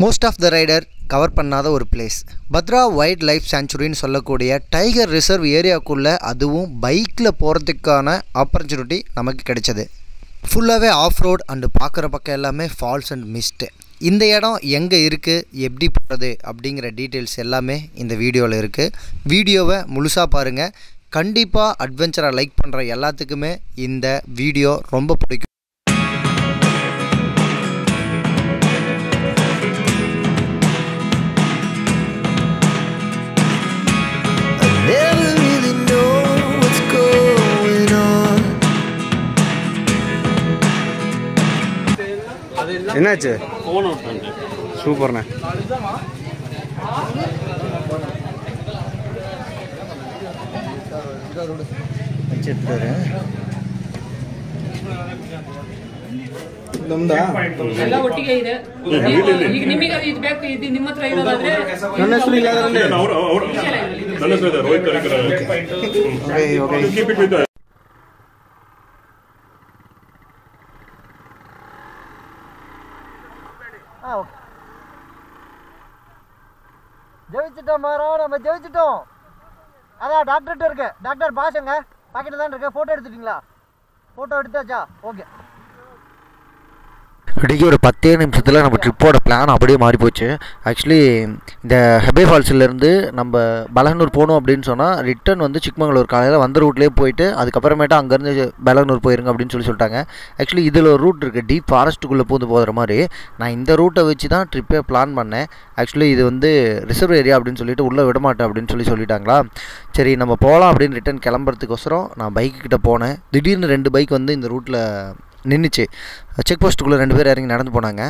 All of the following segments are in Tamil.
Most of the rider cover பண்ணாத ஒரு பிளேஸ் பத்ரா வைல்ட் லைஃப் சேஞ்சுரின்னு சொல்லக்கூடிய டைகர் ரிசர்வ் ஏரியாவுக்குள்ளே அதுவும் பைக்கில் போகிறதுக்கான ஆப்பர்ச்சுனிட்டி நமக்கு கிடைச்சது. ஃபுல்லாகவே ஆஃப் ரோட் அண்டு பார்க்குற பக்கம் எல்லாமே ஃபால்ஸ் அண்ட் மிஸ்ட்டு இந்த இடம் எங்கே இருக்குது எப்படி போகிறது அப்படிங்கிற டீட்டெயில்ஸ் எல்லாமே இந்த வீடியோவில் இருக்குது வீடியோவை முழுசாக பாருங்கள் கண்டிப்பாக அட்வென்ச்சராக லைக் பண்ணுற எல்லாத்துக்குமே இந்த வீடியோ ரொம்ப பிடிக்கும். என்னாச்சு ஃபோன் அவுட் பண்ணிட்டேன் சூப்பர்ண்ணே ಎಲ್ಲ ಒಟ್ಟಿಗೆ ಇದೆ ಈಗ ನಿಮಗೆ ಇದು ಬೇಕು ಇದು ನಿಮ್ಮ ಹತ್ರ ಇರೋದಾದ್ರೆ ನನ್ನ ಹೆಸರು ಇಲ್ಲ ಅದರಲ್ಲಿ ಅವ್ರು ಅವ್ರು ನನ್ನ ಹೆಸರು ಇದೆ ರೋಹಿತ್ ಕರಿಕರ ಕೀಪ್ ಇಟ್ ವಿತ್ ஜெயிச்சிட்டோம் மாறா நம்ம ஜெயிச்சிட்டோம். அதான் டாக்டர்கிட்ட இருக்கு. டாக்டர் பாஷங்க பாக்கெட்டில் தான் இருக்கு ஃபோட்டோ எடுத்துட்டீங்களா? ஃபோட்டோ எடுத்தாச்சா? ஓகே இன்றைக்கி ஒரு பத்தே நிமிஷத்தில் நம்ம ட்ரிப்போட பிளான் அப்படியே மாறி போச்சு. ஆக்சுவலி இந்த ஹெபே ஃபால்ஸ்லேருந்து நம்ம பலகனூர் போகணும் அப்படின்னு சொன்னால் ரிட்டர்ன் வந்து சிக்மங்களூர் காலையில் வந்த ரூட்லேயே போயிட்டு அதுக்கப்புறமேட்டு அங்கேருந்து பலகனூர் போயிருங்க அப்படின்னு சொல்லி சொல்லிட்டாங்க. ஆக்சுவலி இதில் ஒரு ரூட் இருக்குது டீப் ஃபாரஸ்ட்டுக்குள்ளே பூந்து போகிற மாதிரி. நான் இந்த ரூட்டை வச்சு தான் ட்ரிப்பே பிளான் பண்ணேன். ஆக்சுவலி இது வந்து ரிசர்வ் ஏரியா அப்படின்னு சொல்லிட்டு உள்ளே விட மாட்டேன் அப்படின்னு சொல்லி சொல்லிட்டாங்களா? சரி நம்ம போகலாம் அப்படின்னு ரிட்டர்ன் கிளம்புறதுக்கோசரம் நான் பைக்கு கிட்டே போனேன். திடீர்னு ரெண்டு பைக் வந்து இந்த ரூட்டில் நின்றுச்சு செக் போஸ்ட்டுக்குள்ளே ரெண்டு பேர் இறங்கி நடந்து போனாங்க.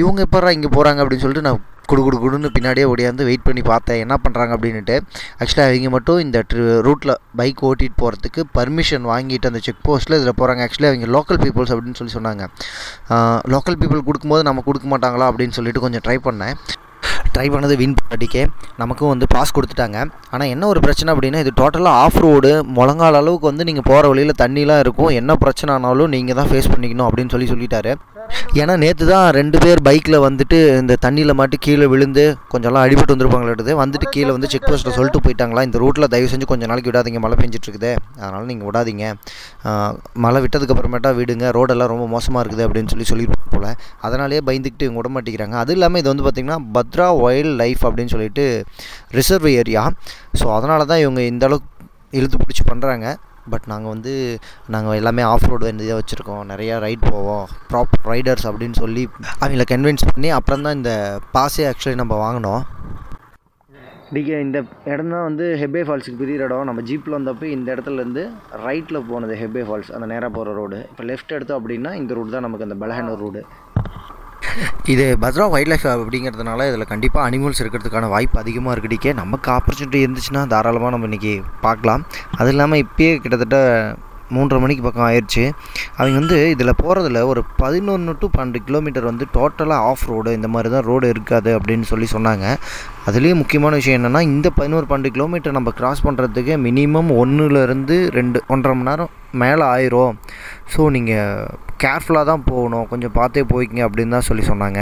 இவங்க எப்போ இங்கே போகிறாங்க அப்படின்னு சொல்லிட்டு நான் குடு குடு குடுன்னு பின்னாடியே ஓடியாந்து வெயிட் பண்ணி பார்த்தேன். என்ன பண்ணுறாங்க அப்படின்ட்டு ஆக்சுவலாக அவங்க மட்டும் இந்த ட்ரி ரூட்டில் பைக் ஓட்டிகிட்டு போகிறதுக்கு பர்மிஷன் வாங்கிட்டு அந்த செக் போஸ்ட்டில் இதில் போகிறாங்க ஆக்சுவலாக அவங்க லோக்கல் பீப்புள்ஸ் அப்படின்னு சொல்லி சொன்னாங்க. லோக்கல் பீப்புள் கொடுக்கும்போது நம்ம கொடுக்க மாட்டாங்களா அப்படின்னு சொல்லிட்டு கொஞ்சம் ட்ரை பண்ணேன். ட்ரை பண்ணது வின் பாட்டிக்கே நமக்கும் வந்து பாஸ் கொடுத்துட்டாங்க. ஆனால் என்ன ஒரு பிரச்சனை அப்படின்னா இது டோட்டலாக ஆஃப் ரோடு முழங்கால் அளவுக்கு வந்து நீங்கள் போகிற வழியில் தண்ணிலாம் இருக்கும். என்ன பிரச்சனை ஆனாலும் நீங்கள் தான் ஃபேஸ் பண்ணிக்கணும் அப்படின்னு சொல்லி சொல்லிட்டாரு. ஏன்னா நேற்று தான் ரெண்டு பேர் பைக்கில் வந்துட்டு இந்த தண்ணியில் மாட்டி கீழே விழுந்து கொஞ்சம்லாம் அடிபட்டு வந்துருப்பாங்களே வந்துட்டு கீழே வந்து செக் போஸ்ட்டில் சொல்லிட்டு போயிட்டாங்களா? இந்த ரூட்டில் தயவு செஞ்சு கொஞ்சம் நாளைக்கு விடாதீங்க மழை பெஞ்சிட்டு அதனால் நீங்கள் விடாதீங்க. மழை விட்டதுக்கப்புறமேட்டா விடுங்க ரோடெல்லாம் ரொம்ப மோசமாக இருக்குது அப்படின்னு சொல்லி சொல்லி போல். அதனாலேயே பயந்துக்கிட்டு இவங்க விட மாட்டேங்கிறாங்க அது இல்லாமல் இது வந்து பார்த்திங்கன்னா பத்ரா வைல்ட் லைஃப் அப்படின்னு சொல்லிட்டு ரிசர்வ் ஏரியா ஸோ அதனால தான் இவங்க இந்த அளவுக்கு இழுத்து பிடிச்சி பண்ணுறாங்க பட் நாங்கள் வந்து நாங்கள் எல்லாமே ஆஃப் ரோடு வேண்டியதாக வச்சுருக்கோம். நிறையா ரைட் போவோம். ப்ராப்பர் ரைடர்ஸ் அப்படின்னு சொல்லி அவங்கள கன்வின்ஸ் பண்ணி அப்புறம் தான் இந்த பாஸே ஆக்சுவலி நம்ம வாங்கினோம். நீங்கள் இந்த இடம் தான் வந்து ஹெப்பே ஃபால்ஸுக்கு பெரிய இடம். நம்ம ஜீப்பில் வந்தப்போ இந்த இடத்துலேருந்து ரைட்டில் போனது ஹெப்பே ஃபால்ஸ் அந்த நேராக போகிற ரோடு இப்போ லெஃப்ட் எடுத்தோம் அப்படின்னா இந்த ரோடு தான் நமக்கு அந்த பலஹனூர் ரோடு இது பத்ரா வைல்ட் லைஃப் அப்படிங்கிறதுனால இதில் கண்டிப்பாக அனிமல்ஸ் இருக்கிறதுக்கான வாய்ப்பு அதிகமாக இருக்குது நமக்கு ஆப்பர்ச்சுனிட்டி இருந்துச்சுன்னா தாராளமாக நம்ம இன்றைக்கி பார்க்கலாம். அது இல்லாமல் இப்போயே கிட்டத்தட்ட மூன்றரை மணிக்கு பக்கம் ஆயிடுச்சு அவங்க வந்து இதில் போகிறதுல ஒரு பதினொன்று டு பன்னெண்டு கிலோமீட்டர் வந்து டோட்டலாக ஆஃப் ரோடு இந்த மாதிரி தான் ரோடு இருக்காது அப்படின்னு சொல்லி சொன்னாங்க. அதுலேயும் முக்கியமான விஷயம் என்னென்னா இந்த பதினோரு பன்னெண்டு கிலோமீட்டர் நம்ம கிராஸ் பண்ணுறதுக்கு மினிமம் ஒன்றுலேருந்து ரெண்டு ஒன்றரை மணி நேரம் மேலே ஆயிரும். ஸோ நீங்கள் கேர்ஃபுல்லாக தான் போகணும். கொஞ்சம் பார்த்தே போய்க்கிங்க அப்படின்னு தான் சொல்லி சொன்னாங்க.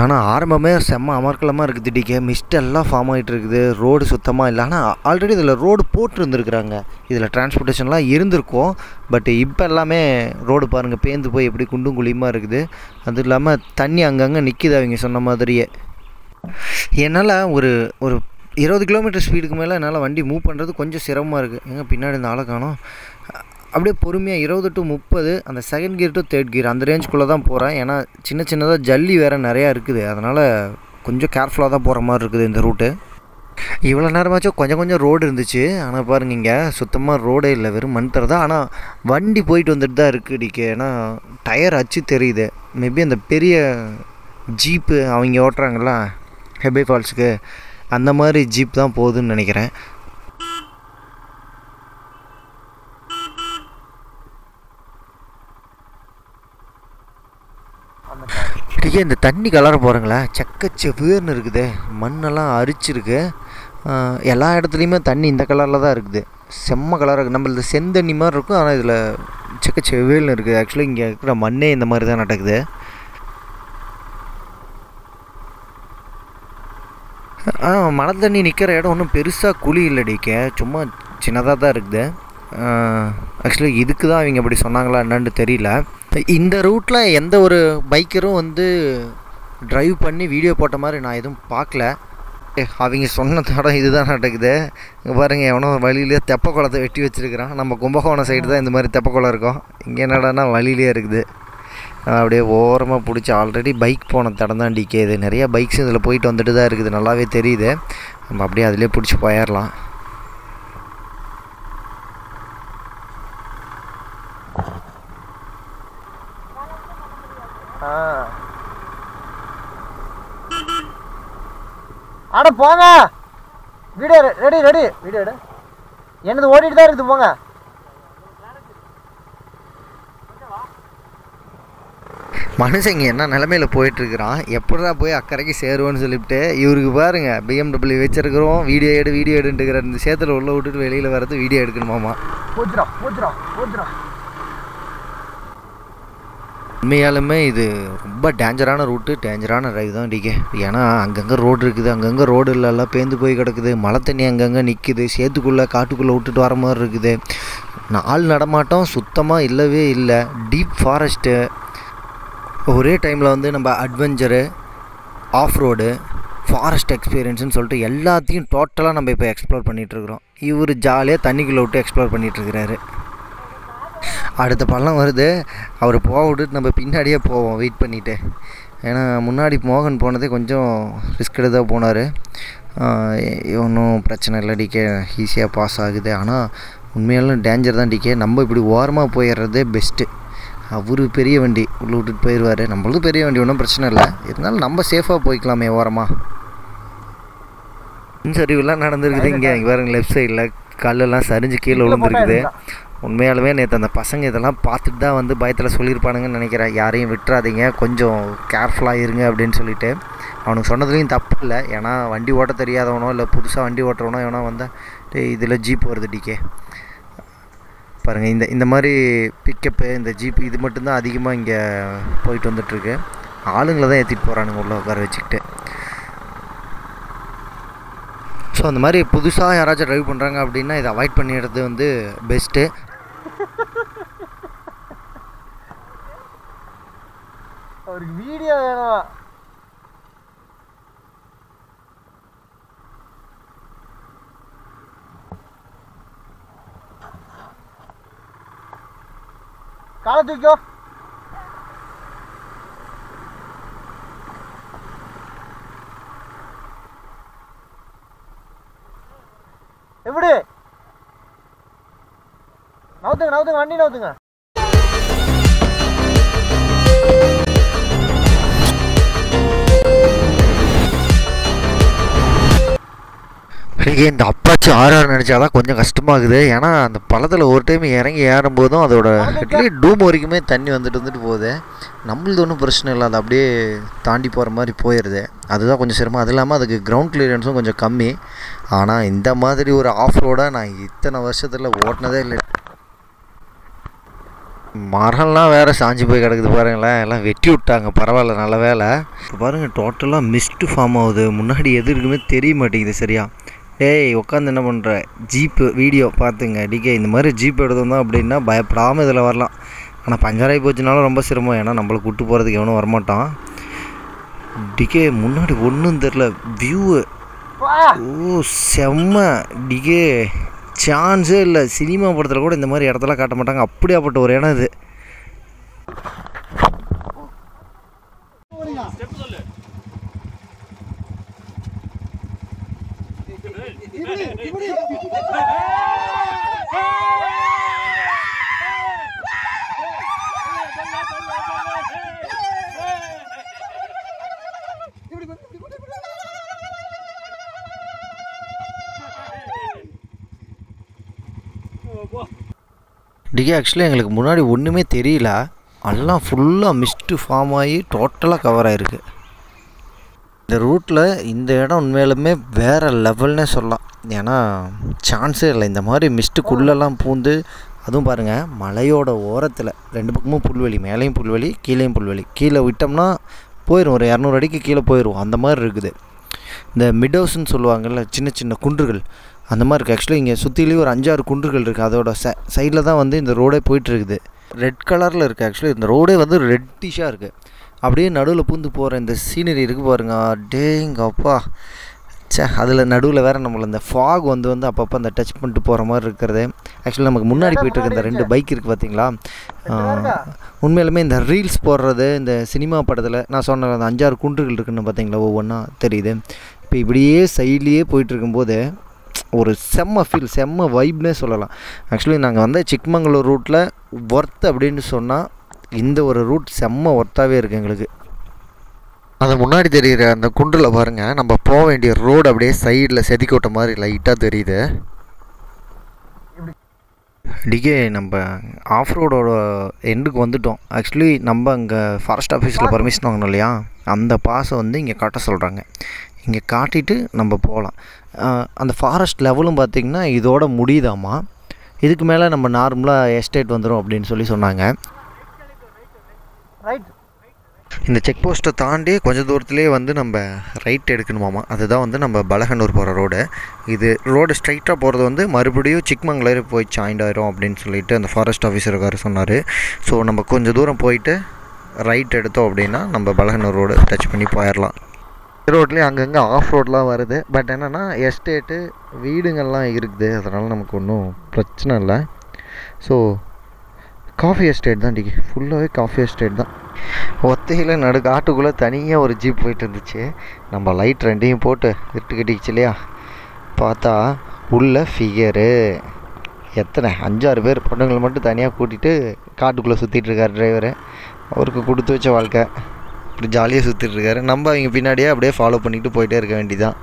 ஆனால் ஆரம்பமே செம்ம அமர்க்கலமாக இருக்குது திடீக்க மிஸ்டெல்லாம் ஃபார்ம் ஆகிட்டு இருக்குது. ரோடு சுத்தமாக இல்லை. ஆனால் ஆல்ரெடி இதில் ரோடு போட்டுருந்துருக்குறாங்க. இதில் டிரான்ஸ்போர்ட்டேஷன்லாம் இருந்திருக்கும். பட் இப்போ எல்லாமே ரோடு பாருங்கள் பேந்து போய் எப்படி குண்டும் குழியுமாக இருக்குது. அது இல்லாமல் தண்ணி அங்கங்கே நிற்கிது அவங்க சொன்ன மாதிரியே. என்னால் ஒரு ஒரு இருபது கிலோமீட்டர் ஸ்பீடுக்கு மேலே என்னால் வண்டி மூவ் பண்ணுறது கொஞ்சம் சிரமமாக இருக்குது எங்கே பின்னாடி இந்த ஆளை காணும். அப்படியே பொறுமையாக இருபது டு முப்பது அந்த second gear to third gear அந்த ரேஞ்சுக்குள்ளே தான் போகிறேன் ஏன்னா சின்ன சின்னதாக ஜல்லி வேறு நிறையா இருக்குது. அதனால் கொஞ்சம் கேர்ஃபுல்லாக தான் போகிற மாதிரி இருக்குது இந்த ரூட்டு இவ்வளோ நேரமாச்சும் கொஞ்சம் கொஞ்சம் ரோடு இருந்துச்சு. ஆனால் பாருங்க இங்கே சுத்தமாக ரோடே இல்லை. வெறும் மண் தர தான். ஆனால் வண்டி போயிட்டு வந்துட்டு தான் இருக்குது டிக்கே ஏன்னா டயர் அச்சு தெரியுது. மேபி அந்த பெரிய ஜீப்பு அவங்க ஓட்டுறாங்களா ஹெபே ஃபால்ஸுக்கு அந்த மாதிரி ஜீப் தான் போகுதுன்னு நினைக்கிறேன். இங்கே இந்த தண்ணி கலர போகிறங்களா செக்க செவ்வேர்னு இருக்குது மண்ணெல்லாம் அரிச்சிருக்கு. எல்லா இடத்துலையுமே தண்ணி இந்த கலரில் தான் இருக்குது. செம்ம கலராக இருக்குது நம்மளது செந்தண்ணி மாதிரி இருக்கும் ஆனால் இதில் செக்க செவ்வேல்னு இருக்குது. ஆக்சுவலி இங்கே இருக்கிற மண்ணே இந்த மாதிரி தான் நடக்குது. மழை தண்ணி நிற்கிற இடம் ஒன்றும் பெருசாக குழி இல்லைடிக்க சும்மா சின்னதாக தான் இருக்குது. ஆக்சுவலி இதுக்கு தான் அவங்க அப்படி சொன்னாங்களா என்னன்னு தெரியல. இந்த ரூட்டில் எந்த ஒரு பைக்கரும் வந்து ட்ரைவ் பண்ணி வீடியோ போட்ட மாதிரி நான் எதுவும் பார்க்கல. ஏ, அவங்க சொன்ன தடம் இதுதான் நடக்குது. இங்கே பாருங்கள் எவனோ வழியிலே தெப்ப குளத்தை வெட்டி வச்சிருக்கிறான். நம்ம கும்பகோணம் சைடு தான் இந்த மாதிரி தெப்ப குளம் இருக்கும். இங்கே என்னடான்னா வழியிலே இருக்குது. அப்படியே ஓரமாக பிடிச்சி ஆல்ரெடி பைக் போன தடம் தான் டிக்கேது நிறைய பைக்ஸ் இதில் போயிட்டு வந்துட்டு தான் இருக்குது. நல்லாவே தெரியுது. நம்ம அப்படியே அதிலே பிடிச்சி போயிடலாம் போங்க வீடியோ ரெடி ரெடி. வீடியோ எடு. என்னது ஓடிட்டு தான் இருக்குது போங்க. மனுஷங்க என்ன நிலமையில போயிட்டுருக்கிறான்? எப்படிடா போய் அக்கறைக்கு சேருவோன்னு சொல்லிவிட்டு இவருக்கு பாருங்க பிஎம்டபிள்யூ வச்சிருக்கிறோம். வீடியோ எடு வீடியோ எடுன்ட்டுக்கிற இந்த சேத்துல உள்ள விட்டுட்டு வெளியில் வரது வீடியோ எடுக்கணுமாமா? போச்சுடும் போச்சுடும் போச்சுடும் உண்மையாலுமே இது ரொம்ப டேஞ்சரான ரூட்டு டேஞ்சரான ரைடு தான் டிகே ஏன்னா அங்கங்கே ரோடு இருக்குது அங்கங்கே ரோடு இல்லைல்லாம் பேந்து போய் கிடக்குது. மழை தண்ணி அங்கங்கே நிற்குது சேத்துக்குள்ளே காட்டுக்குள்ளே விட்டுட்டு வர மாதிரி இருக்குது. நாள் நடமாட்டம் சுத்தமாக இல்லவே இல்லை. டீப் ஃபாரஸ்ட்டு ஒரே டைமில் வந்து நம்ம அட்வென்ச்சரு ஆஃப் ரோடு ஃபாரஸ்ட் எக்ஸ்பீரியன்ஸ்னு சொல்லிட்டு எல்லாத்தையும் டோட்டலாக நம்ம இப்போ எக்ஸ்ப்ளோர் பண்ணிகிட்ருக்குறோம் இவர் ஜாலியாக தண்ணிக்குள்ளே விட்டு எக்ஸ்ப்ளோர் பண்ணிகிட்ருக்கிறாரு அடுத்த பள்ளம் வருது. அவர் போக விட்டுட்டு நம்ம பின்னாடியே போவோம். வெயிட் பண்ணிவிட்டு ஏன்னா முன்னாடி மோகன் போனதே கொஞ்சம் ரிஸ்க் எடுத்து தான் போனார் ஒன்றும் பிரச்சனை இல்லை டிகே ஈஸியாக பாஸ் ஆகுது. ஆனால் உண்மையாலும் டேஞ்சர் தான் டிகே நம்ம இப்படி ஓரமாக போயிடுறதே பெஸ்ட்டு அவர் பெரிய வண்டி உள்ள விட்டுட்டு போயிடுவார். நம்மளது பெரிய வண்டி ஒன்றும் பிரச்சனை இல்லை. இருந்தாலும் நம்ம சேஃபாக போய்க்கலாமே ஓரமாக சரிவுலாம் நடந்திருக்குது இங்கே. இங்கே பாருங்க லெஃப்ட் சைடில் கல்லெல்லாம் சரிஞ்சு கீழே விழுந்துருக்குது. உண்மையாலுமே நேற்று அந்த பசங்க இதெல்லாம் பார்த்துட்டு தான் வந்து பயத்தில் சொல்லியிருப்பானுங்கன்னு நினைக்கிறேன். யாரையும் விட்டுறாதீங்க. கொஞ்சம் கேர்ஃபுல்லாக இருங்க அப்படின்னு சொல்லிட்டு. அவனுக்கு சொன்னதுலேயும் தப்பு இல்லை. ஏன்னா வண்டி ஓட்ட தெரியாதவனோ இல்லை புதுசாக வண்டி ஓட்டுறவனோ எவனோ வந்தால் இதில் ஜீப் வருது டிகே பாருங்கள் இந்த இந்த மாதிரி பிக்கப்பு இந்த ஜீப் இது மட்டும்தான் அதிகமாக இங்கே போயிட்டு வந்துட்டுருக்கு. ஆளுங்களை தான் ஏற்றிட்டு போகிறானுங்க உள்ளே உட்கார வச்சுக்கிட்டு. ஸோ அந்த மாதிரி புதுசாக யாராச்சும் ட்ரைவ் பண்ணுறாங்க அப்படின்னா இதை அவாய்ட் பண்ணிடுறது வந்து பெஸ்ட்டு அவருக்கு வீடியோ வேணும். காலை தூக்கோ எப்படி? நவுத்துங்க நவுத்துங்க வண்டி நவுத்துங்க. எனக்கு இந்த அப்பாச்சி ஆர்ஆர் நினச்சாதான் கொஞ்சம் கஷ்டமாகுது. ஏன்னா அந்த பழத்தில் ஒரு டைம் இறங்கி ஏறும்போதும் அதோட அட்லீஸ்ட் டூம் வரைக்குமே தண்ணி வந்துட்டு வந்துட்டு போகுது. நம்மளது ஒன்றும் பிரச்சனை இல்லை. அது அப்படியே தாண்டி போகிற மாதிரி போயிடுது அதுதான் கொஞ்சம் சிரமம். அது இல்லாமல் அதுக்கு கிரவுண்ட் கிளியரன்ஸும் கொஞ்சம் கம்மி. ஆனால் இந்த மாதிரி ஒரு ஆஃப் ரோடாக நான் இத்தனை வருஷத்தில் ஓட்டினதே இல்லை. மரம்லாம் வேறு சாஞ்சு போய் கிடக்குது பாருங்களேன். எல்லாம் வெட்டி விட்டாங்க. பரவாயில்ல நல்ல வேலை. இப்போ பாருங்கள் டோட்டலாக மிஸ்ட்டு ஃபார்ம் ஆகுது. முன்னாடி எது இருக்குமே தெரிய மாட்டேங்குது சரியா. டேய் உட்காந்து என்ன பண்ணுற ஜீப்பு வீடியோ பார்த்துங்க டிகே இந்த மாதிரி ஜீப் எடுத்தோம் அப்படின்னா பயப்படாமல் இதில் வரலாம். ஆனால் பஞ்சராகி போச்சுனாலும் ரொம்ப சிரமம். ஏன்னா நம்மளை கூட்டு போகிறதுக்கு எவனும் வரமாட்டான். டிகே முன்னாடி ஒன்றும் தெரில வியூவு ஓ செம்ம. டிகே சான்ஸே இல்லை. சினிமா படத்தில் கூட இந்த மாதிரி இடத்தெல்லாம் காட்ட மாட்டாங்க. அப்படியாப்பட்ட ஒரு இடம் இது. டிகே ஆக்சுவலி எங்களுக்கு முன்னாடி ஒன்றுமே தெரியல. எல்லாம் ஃபுல்லாக மிஸ்ட்டு ஃபார்ம் ஆகி டோட்டலாக கவர் ஆகிருக்கு இந்த ரூட்டில் இந்த இடம் உண்மையிலுமே வேறு லெவல்னே சொல்லலாம். ஏன்னா சான்ஸே இல்லை. இந்த மாதிரி மிஸ்ட்டுக்குள்ளெல்லாம் பூந்து அதுவும் பாருங்கள் மலையோட ஓரத்தில் ரெண்டு பக்கமும் புல்வெளி மேலேயும் புல்வெளி கீழேயும் புல்வெளி. கீழே விட்டோம்னா போயிடும் ஒரு இரநூறு அடிக்கு கீழே போயிடும் அந்த மாதிரி இருக்குது. இந்த மிடோஸ்ன்னு சொல்லுவாங்கள்ல சின்ன சின்ன குன்றுகள். அந்த மாதிரி இருக்குது ஆக்சுவலி இங்கே சுற்றிலையும் ஒரு அஞ்சாறு குன்றுகள் இருக்குது அதோட ச சைடில் தான் வந்து இந்த ரோடே போயிட்டுருக்குது. ரெட் கலரில் இருக்குது ஆக்சுவலி இந்த ரோடே வந்து ரெட்டிஷாக இருக்குது அப்படியே நடுவில் பூந்து போகிற இந்த சீனரி இருக்குது பாருங்க. டேங்கப்பா. ச்சே அதில் நடுவில் வேறு நம்மள இந்த ஃபாக் வந்து வந்து அப்பப்போ அந்த டச் பண்ணிட்டு போகிற மாதிரி இருக்கிறது. ஆக்சுவலி நமக்கு முன்னாடி போயிட்டு இருக்க இந்த ரெண்டு பைக் இருக்குது பார்த்தீங்களா உண்மையிலுமே இந்த ரீல்ஸ் போடுறது இந்த சினிமா படத்தில் நான் சொன்ன அந்த அஞ்சாறு குன்றுகள் இருக்குன்னு பார்த்தீங்களா ஒவ்வொன்றா தெரியுது. இப்போ இப்படியே சைட்லேயே போயிட்டு இருக்கும்போது ஒரு செம்ம ஃபீல் செம்ம வைப்னே சொல்லலாம். ஆக்சுவலி நாங்கள் வந்து சிக்மங்களூர் ரூட்டில் ஒர்த் அப்படின்னு சொன்னால் இந்த ஒரு ரூட் செம்ம ஒர்த்தாகவே இருக்குது எங்களுக்கு. அது முன்னாடி தெரிகிற அந்த குன்றில் பாருங்கள் நம்ம போக வேண்டிய ரோடு அப்படியே சைடில் செதுக்கோட்ட மாதிரி லைட்டாக தெரியுது. டிகே நம்ம ஆஃப் ரோடோட எண்டுக்கு வந்துட்டோம். ஆக்சுவலி நம்ம அங்கே ஃபாரஸ்ட் ஆஃபீஸில் பர்மிஷன் வாங்கணும் இல்லையா? அந்த பாஸை வந்து இங்கே காட்ட சொல்கிறாங்க இங்கே காட்டிட்டு நம்ம போகலாம். அந்த ஃபாரஸ்ட் லெவலும் பார்த்திங்கன்னா இதோட முடியுதாம்மா? இதுக்கு மேலே நம்ம நார்மலாக எஸ்டேட் வந்துடும் அப்படின்னு சொல்லி சொன்னாங்க. ரைட் இந்த செக் போஸ்ட்டை தாண்டி கொஞ்சம் தூரத்துலேயே வந்து நம்ம ரைட் எடுக்கணுமாமா? அதுதான் வந்து நம்ம பலகனூர் போகிற ரோடு இது ரோடு ஸ்ட்ரைட்டாக போகிறது வந்து மறுபடியும் சிக்மங்களர் போய் ஜாயிண்ட் ஆயிரும் அப்படின்னு சொல்லிட்டு அந்த ஃபாரஸ்ட் ஆஃபீஸருக்கார் சொன்னார். ஸோ நம்ம கொஞ்சம் தூரம் போயிட்டு ரைட் எடுத்தோம் அப்படின்னா நம்ம பலகனூர் ரோடு டச் பண்ணி போயிடலாம் ரோட்லேயும் அங்கங்கே ஆஃப் ரோட்லாம் வருது. பட் என்னென்னா எஸ்டேட்டு வீடுங்கள்லாம் இருக்குது. அதனால் நமக்கு ஒன்றும் பிரச்சனை இல்லை. ஸோ காஃபி எஸ்டேட் தான் டிகி ஃபுல்லாகவே காஃபி எஸ்டேட் தான். ஒத்தையில் நடு காட்டுக்குள்ளே தனியாக ஒரு ஜீப் போயிட்டு இருந்துச்சு நம்ம லைட் ரெண்டையும் போட்டு இருட்டு கட்டிக்கிச்சு இல்லையா? பார்த்தா உள்ள ஃபிகரு எத்தனை? அஞ்சாறு பேர் பொண்ணுங்களை மட்டும் தனியாக கூட்டிகிட்டு காட்டுக்குள்ளே சுற்றிட்டு இருக்காரு டிரைவரு அவருக்கு கொடுத்து வச்ச வாழ்க்கை. இப்படி ஜாலியாக சுற்றிட்டுருக்காரு நம்ம அவங்க பின்னாடியே அப்படியே ஃபாலோ பண்ணிட்டு போயிட்டே இருக்க வேண்டியதான்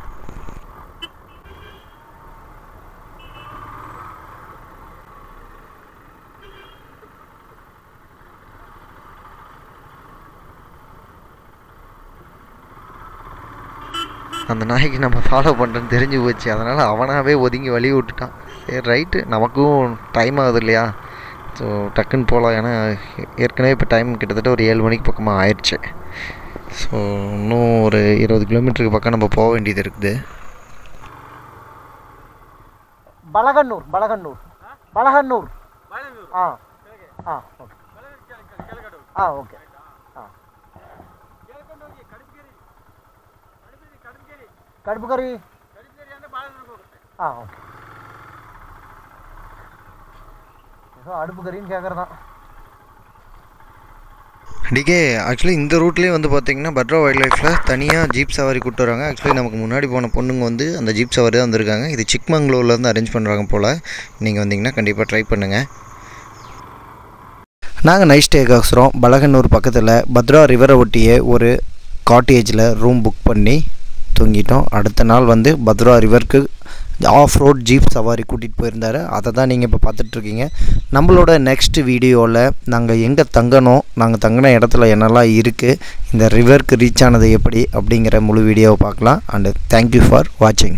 அந்த நாய்க்கு நம்ம ஃபாலோ பண்ணுறோன்னு தெரிஞ்சு போச்சு. அதனால் அவனாகவே ஒதுங்கி வழி விட்டுட்டான். சரி ரைட்டு நமக்கும் டைம் ஆகுது இல்லையா? ஸோ டக்குன்னு போகலாம் ஏன்னா ஏற்கனவே இப்போ டைம் கிட்டத்தட்ட ஒரு ஏழு மணிக்கு பக்கமாக ஆயிடுச்சு. ஸோ இன்னும் ஒரு இருபது கிலோமீட்டருக்கு பக்கம் நம்ம போக வேண்டியது இருக்குது. பலகன்னூர் பலகன்னூர் பலகன்னூர் ஆ. ஆ ஓகே. ஆ ஓಕೆ ಕಡುಬು ಕರಿ ஆ ஓகே ஏதோ அடுப்பு கறின்னு கேட்குறதான் டிகே ஆக்சுவலி இந்த ரூட்லேயே வந்து பார்த்தீங்கன்னா பட்ரா வைல்ட் லைஃப்பில் தனியாக ஜீப் சவாரி கூட்டு வராங்க ஆக்சுவலி நமக்கு முன்னாடி போன பொண்ணுங்க வந்து அந்த ஜீப் சவாரி தான் வந்திருக்காங்க இது சிக்மங்களூர்லேருந்து அரேஞ்ச் பண்ணுறாங்க போல் நீங்கள் வந்தீங்கன்னா கண்டிப்பாக ட்ரை பண்ணுங்கள் நாங்கள் நைட் ஸ்டே காசுகிறோம் பலகனூர் பக்கத்தில் பத்ரா ரிவரை ஒட்டியே ஒரு காட்டேஜில் ரூம் புக் பண்ணி தூங்கிட்டோம். அடுத்த நாள் வந்து பத்ரா ரிவருக்கு ஆஃப் ரோட் ஜீப் சவாரி கூட்டிகிட்டு போயிருந்தார். அதை தான் நீங்கள் இப்போ பார்த்துட்ருக்கீங்க. நம்மளோட நெக்ஸ்ட் வீடியோவில் நாங்கள் எங்கே தங்கணும் நாங்கள் தங்கின இடத்துல என்னெல்லாம் இருக்குது இந்த ரிவருக்கு ரீச் ஆனது எப்படி அப்படிங்கிற முழு வீடியோவை பார்க்கலாம். அண்டு தேங்க்யூ ஃபார் வாட்சிங்